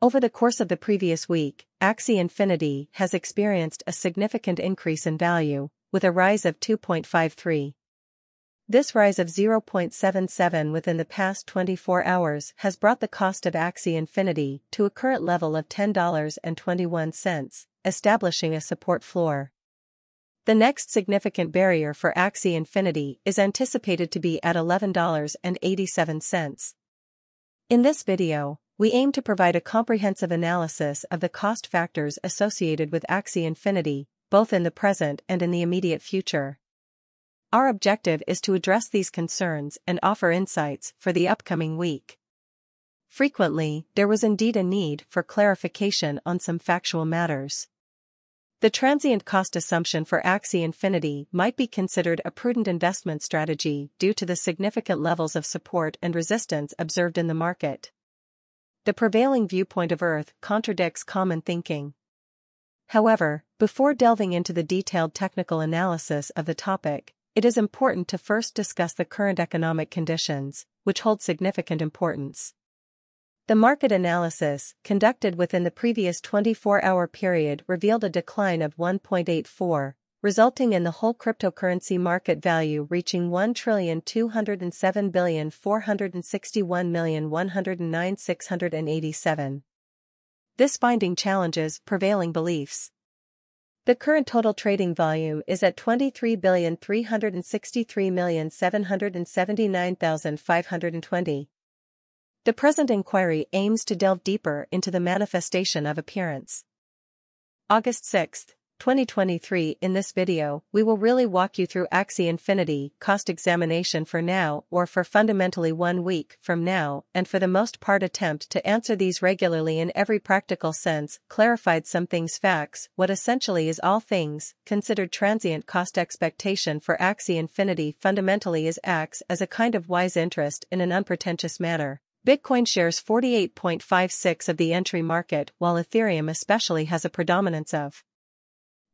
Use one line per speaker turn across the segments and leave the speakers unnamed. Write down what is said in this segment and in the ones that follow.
Over the course of the previous week, Axie Infinity has experienced a significant increase in value, with a rise of 2.53. This rise of 0.77 within the past 24 hours has brought the cost of Axie Infinity to a current level of $10.21, establishing a support floor. The next significant barrier for Axie Infinity is anticipated to be at $11.87. In this video, we aim to provide a comprehensive analysis of the cost factors associated with Axie Infinity, both in the present and in the immediate future. Our objective is to address these concerns and offer insights for the upcoming week. Frequently, there was indeed a need for clarification on some factual matters. The transient cost assumption for Axie Infinity might be considered a prudent investment strategy due to the significant levels of support and resistance observed in the market. The prevailing viewpoint of Earth contradicts common thinking. However, before delving into the detailed technical analysis of the topic, it is important to first discuss the current economic conditions, which hold significant importance. The market analysis, conducted within the previous 24-hour period revealed a decline of 1.84, resulting in the whole cryptocurrency market value reaching 1,207,461,109,687. This finding challenges prevailing beliefs. The current total trading volume is at 23,363,779,520. The present inquiry aims to delve deeper into the manifestation of appearance. August 6, 2023 In this video, we will really walk you through Axie Infinity cost examination for now or for fundamentally one week from now and for the most part attempt to answer these regularly in every practical sense, clarified some things facts, what essentially is all things, considered transient cost expectation for Axie Infinity fundamentally is acts as a kind of wise interest in an unpretentious manner. Bitcoin shares 48.56 of the entry market while Ethereum especially has a predominance of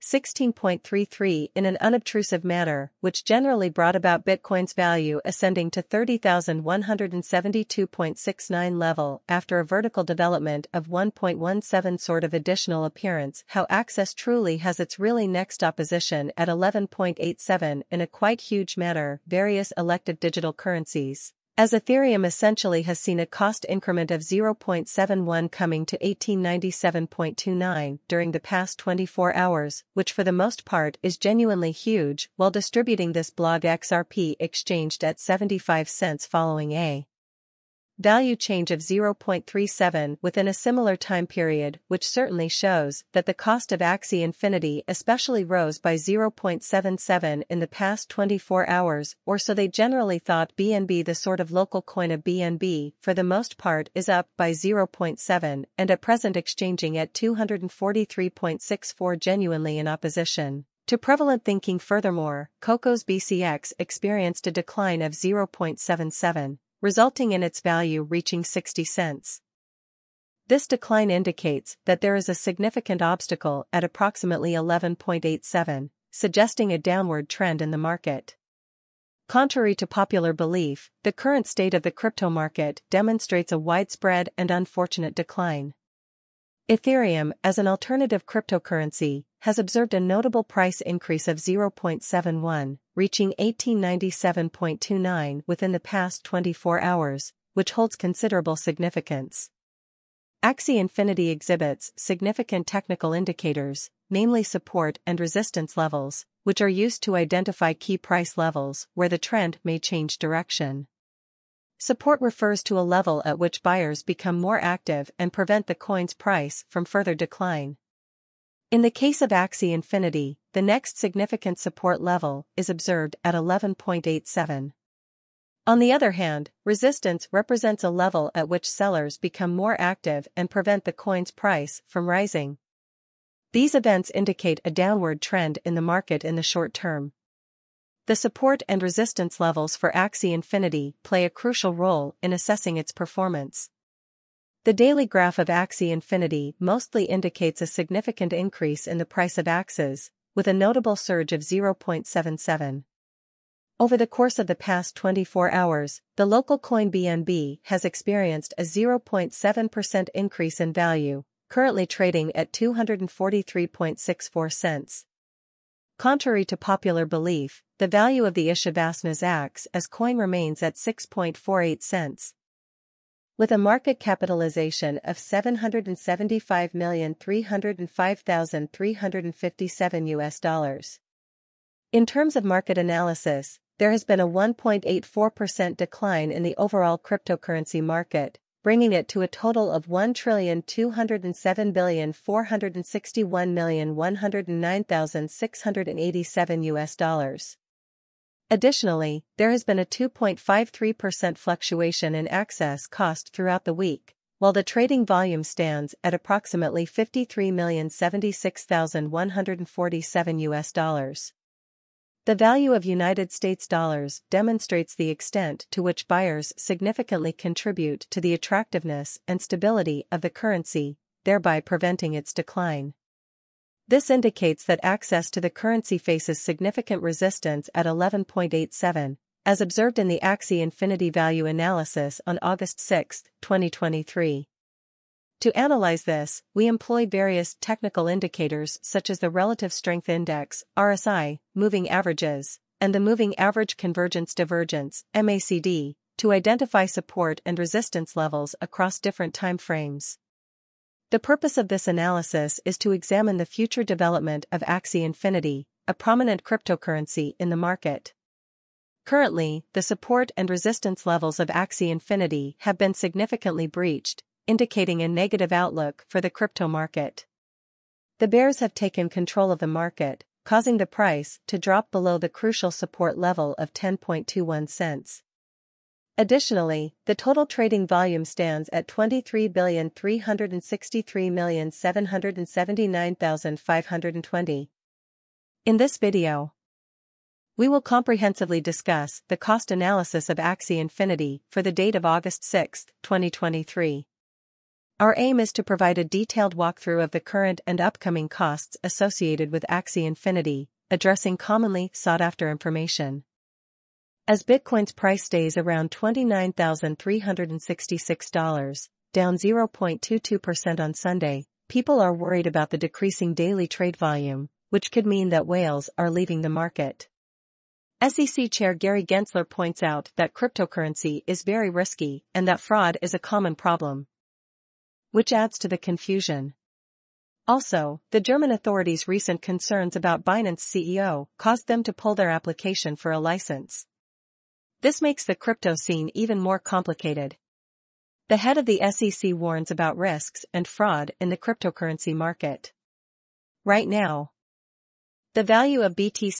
16.33 in an unobtrusive manner, which generally brought about Bitcoin's value ascending to 30,172.69 level after a vertical development of 1.17 sort of additional appearance. How Access truly has its really next opposition at 11.87 in a quite huge manner, various elected digital currencies. As Ethereum essentially has seen a cost increment of 0.71 coming to 1897.29 during the past 24 hours, which for the most part is genuinely huge, while distributing this blog XRP exchanged at 75 cents following a value change of 0.37 within a similar time period which certainly shows that the cost of Axie Infinity especially rose by 0.77 in the past 24 hours or so they generally thought BNB the sort of local coin of BNB for the most part is up by 0.7 and at present exchanging at 243.64 genuinely in opposition. To prevalent thinking furthermore, Coco's BCX experienced a decline of 0.77 resulting in its value reaching 60 cents. This decline indicates that there is a significant obstacle at approximately 11.87, suggesting a downward trend in the market. Contrary to popular belief, the current state of the crypto market demonstrates a widespread and unfortunate decline. Ethereum, as an alternative cryptocurrency, has observed a notable price increase of 0.71, reaching 1897.29 within the past 24 hours, which holds considerable significance. Axie Infinity exhibits significant technical indicators, namely support and resistance levels, which are used to identify key price levels where the trend may change direction. Support refers to a level at which buyers become more active and prevent the coin's price from further decline. In the case of Axie Infinity, the next significant support level is observed at 11.87. On the other hand, resistance represents a level at which sellers become more active and prevent the coin's price from rising. These events indicate a downward trend in the market in the short term. The support and resistance levels for Axie Infinity play a crucial role in assessing its performance. The daily graph of Axie Infinity mostly indicates a significant increase in the price of axes, with a notable surge of 0.77. Over the course of the past 24 hours, the local coin BNB has experienced a 0.7% increase in value, currently trading at 243.64 cents. Contrary to popular belief, the value of the Ishavasnas axe as coin remains at 6.48 cents. With a market capitalization of 775,305,357 US dollars. In terms of market analysis, there has been a 1.84% decline in the overall cryptocurrency market, bringing it to a total of 1,207,461,109,687 US dollars. Additionally, there has been a 2.53% fluctuation in access cost throughout the week, while the trading volume stands at approximately 53,076,147 US dollars. The value of United States dollars demonstrates the extent to which buyers significantly contribute to the attractiveness and stability of the currency, thereby preventing its decline. This indicates that access to the currency faces significant resistance at 11.87, as observed in the Axie Infinity Value Analysis on August 6, 2023. To analyze this, we employ various technical indicators such as the Relative Strength Index, RSI, moving averages, and the Moving Average Convergence Divergence, MACD, to identify support and resistance levels across different time frames. The purpose of this analysis is to examine the future development of Axie Infinity, a prominent cryptocurrency in the market. Currently, the support and resistance levels of Axie Infinity have been significantly breached, indicating a negative outlook for the crypto market. The bears have taken control of the market, causing the price to drop below the crucial support level of 10.21 cents. Additionally, the total trading volume stands at 23,363,779,520. In this video, we will comprehensively discuss the cost analysis of Axie Infinity for the date of August 6, 2023. Our aim is to provide a detailed walkthrough of the current and upcoming costs associated with Axie Infinity, addressing commonly sought after information. As Bitcoin's price stays around $29,366, down 0.22% on Sunday, people are worried about the decreasing daily trade volume, which could mean that whales are leaving the market. SEC Chair Gary Gensler points out that cryptocurrency is very risky and that fraud is a common problem which adds to the confusion. Also, the German authorities' recent concerns about Binance CEO caused them to pull their application for a license. This makes the crypto scene even more complicated. The head of the SEC warns about risks and fraud in the cryptocurrency market. Right now, the value of BTC